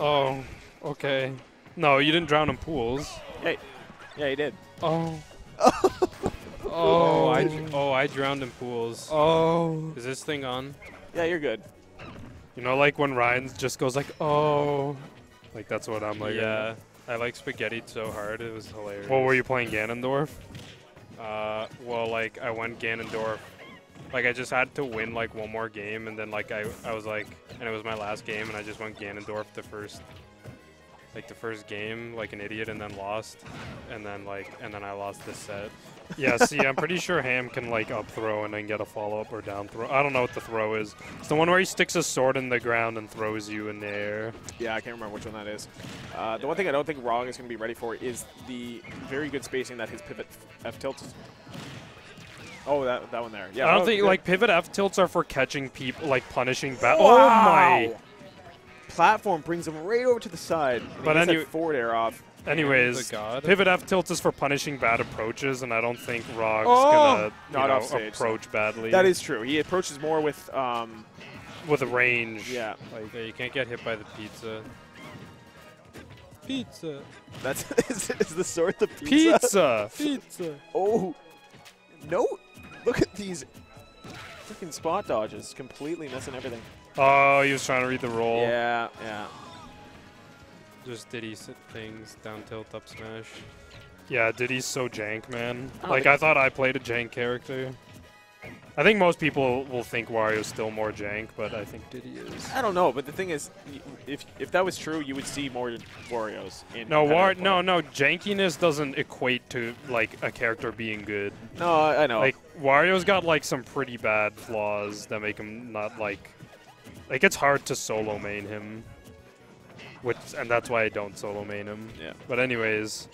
Oh, okay. No, you didn't drown in pools. Hey, yeah, he did. Oh. Oh, oh, I, I, oh, I drowned in pools. oh. Is this thing on? Yeah, you're good. You know, like when Ryan just goes like, oh. Like that's what I'm like. yeah. I like spaghetti so hard. It was hilarious. What were you playing, Ganondorf? Uh, well, like I went Ganondorf. Like I just had to win like one more game, and then like I, I was like, and it was my last game, and I just went Ganondorf the first, like the first game, like an idiot, and then lost, and then like, and then I lost this set. yeah, see, I'm pretty sure Ham can like up throw and then get a follow up or down throw. I don't know what the throw is. It's the one where he sticks a sword in the ground and throws you in the air. Yeah, I can't remember which one that is. Uh, the one thing I don't think Rog is going to be ready for is the very good spacing that his pivot F tilt. Oh, that that one there. Yeah, I don't oh, think good. like pivot F tilts are for catching people, like punishing back. Wow. Oh my! Platform brings him right over to the side. But gets that anyway- forward air off. Anyways, god. pivot F tilts is for punishing bad approaches, and I don't think Rog's Oh! gonna you Not know, off stage, so- approach badly. That is true. He approaches more with, um, with a range. yeah. Like, Yeah, you can't get hit by the pizza. Pizza. That's is, is the sword the pizza? pizza. Pizza. Oh, no! Look at these freaking spot dodges, completely missing everything. oh, he was trying to read the roll. Yeah, yeah. Just diddy s- things, down tilt, up smash. Yeah, Diddy's so jank, man. I don't Like I thought I played a jank character. I think most people will think Wario's still more jank, but I think Diddy is. I don't know, but the thing is, if if that was true, you would see more Wario's. in. No, War, no, no. Jankiness doesn't equate to like a character being good. no. I know. Like Wario's got like some pretty bad flaws that make him not like. Like it's hard to solo main him. Which and that's why I don't solo main him. Yeah. But anyways,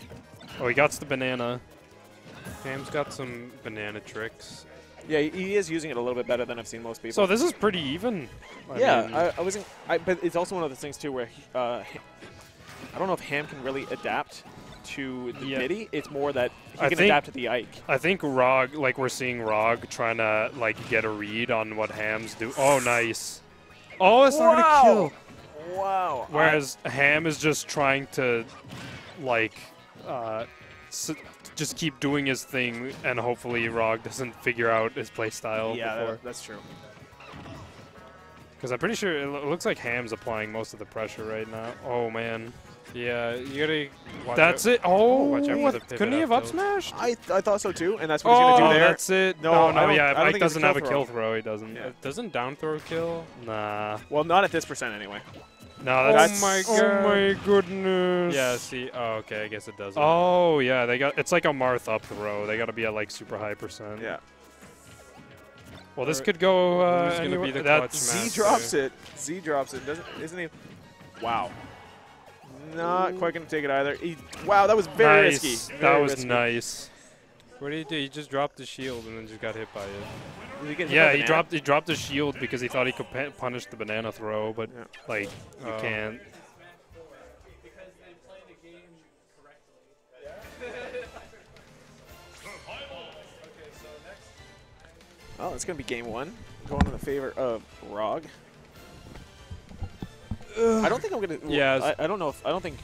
oh he got the banana. Cam's got some banana tricks. Yeah, he- is using it a little bit better than I've seen most people. So this is pretty even. I yeah, I, I wasn't. I, but it's also one of those things too where uh, I don't know if Ham can really adapt to the Yeah. Diddy. It's more that he I can think- adapt to the Ike. I think Rog, like we're seeing Rog trying to like get a read on what Hams do. Oh, nice. Oh, it's not Wow. gonna kill. Wow. Whereas Ham is just trying to, like, uh, just keep doing his thing, and hopefully Rog doesn't figure out his playstyle. yeah, before. that, that's true. Because I'm pretty sure it lo- looks like Ham's applying most of the pressure right now. Oh man, Yeah, you gotta. Watch that's out. it. Oh, watch out oh, for what? the pivot couldn't he have up up smashed? I, th- I thought so too, and that's what he's Oh, gonna do there. that's it. No, oh, No, no, don't- yeah. I don't Ike think it's a doesn't have a kill throw. He doesn't. Yeah. Doesn't down throw kill? Nah. Well, not at this percent anyway. No, Oh that's. my Oh God. my goodness. Yeah, see. Oh, okay, I guess it doesn't. Oh yeah, they got. It's like a Marth up throw. They got to be at like super high percent. Yeah. Well, this Or- could go. Uh, who's gonna be the that's clutch Z master? drops it. Z drops it. Doesn't isn't he? Wow. Not quite gonna take it either. He, wow, that was very nice. risky. That was risky. nice. What did he do? He just dropped the shield and then just got hit by it. He Yeah, he dropped. He dropped his shield because he thought he could punish the banana throw, but Yeah. like you Oh. can't. Well, it's gonna be game one, going in the favor of Rog. I don't think I'm gonna. Yeah, I, I don't know if I don't think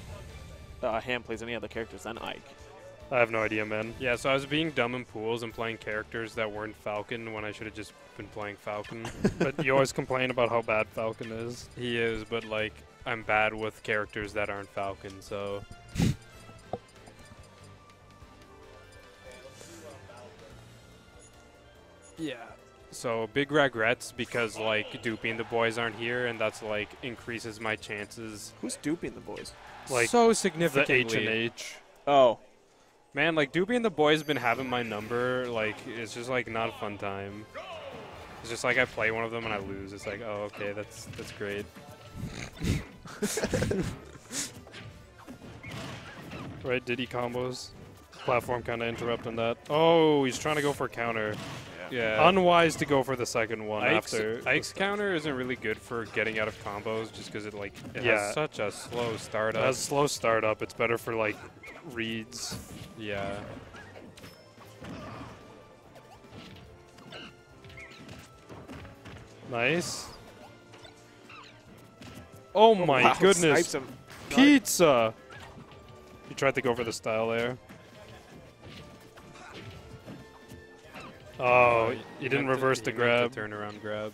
uh, Ham plays any other characters than Ike. I have no idea, man. Yeah, so I was being dumb in pools and playing characters that weren't Falcon when I should have just been playing Falcon. But you always complain about how bad Falcon is. he is, but like I'm bad with characters that aren't Falcon, so yeah. So big regrets because like Doopy and the boys aren't here, and that's like increases my chances Who's duping the boys? Like so the significantly. H and H. Oh, Man, like Doopy and the boys been having my number. Like it's just like not a fun time. It's just like I play one of them and I lose. It's like, oh, okay, that's that's great. Right, Diddy combos. Platform kind of interrupting that. Oh, he's trying to go for counter. Yeah. Unwise to go for the second one Ike's, after. Ike's counter isn't really good for getting out of combos just because it like it Yeah. has such a slow It startup. has slow startup. It's better for like reads. yeah. Nice. Oh, oh my Wow, goodness. Pizza! He tried to go for the style there. Oh, you didn't meant to- reverse the grab. Turn around grab.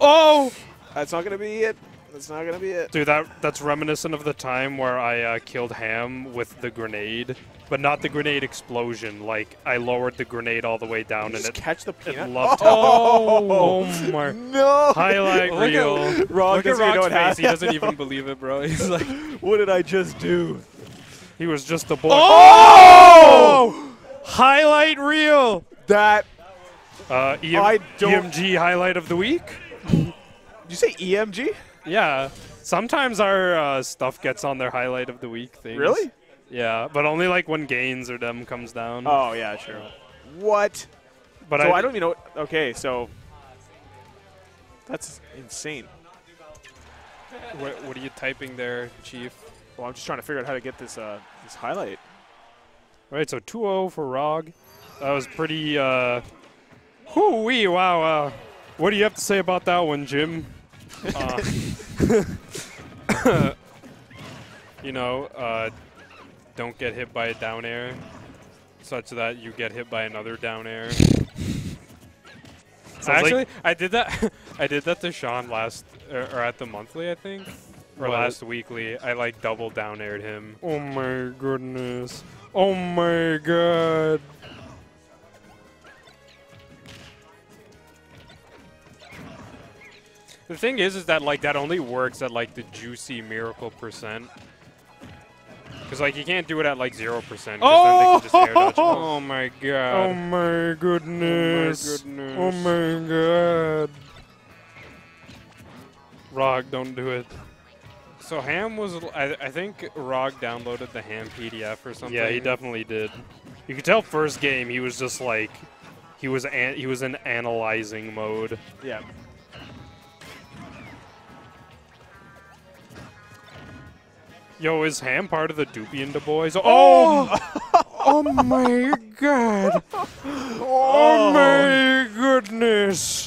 Oh! That's not gonna be it. That's not gonna be it. Dude, that that's reminiscent of the time where I uh, killed Ham with the grenade, but not the grenade explosion. Like I lowered the grenade all the way down, and Just it, catch the it loved. Oh, oh my! no! Highlight Look at- reel. Wrong. Look at doesn't know Rog's what face. He doesn't even believe it, bro. He's like, What did I just do? He was just a boy. Oh! Highlight reel. That. Uh, EM- I don't- EMG highlight of the week. Did you say E EMG? Yeah. Sometimes our uh, stuff gets on their highlight of the week things. Really? Yeah, but only like when gains or them comes down. Oh yeah, sure. What? but so I, don't even know. Okay, so that's insane. what, what are you typing there, Chief? Well, I'm just trying to figure out how to get this uh, this highlight. Right, so 2-0 for Rog. That was pretty. Uh, whoo wee! Wow. Uh, what do you have to say about that one, Jim? Uh, you know, uh, don't get hit by a down air, such that you get hit by another down air. Actually, Actually, I did that. I did that to Sean last, or, or at the monthly, I think, or What? last weekly. I like double down aired him. oh my goodness! Oh my god! The thing is, is that like that only works at like the juicy miracle percent. Cause like you can't do it at like zero percent. Oh! Then they can just air. Oh oh my god. Oh my goodness! Oh goodness. Oh my god! Rog, don't do it. So Ham was, I, I think Rog downloaded the Ham PDF or something. Yeah, he definitely did. You could tell first game he was just like he was an, he was in analyzing mode. Yeah. Yo, is Ham part of the Doopy and the Boys? Oh, oh! oh my god! Oh. oh my goodness! Oh my! Oh my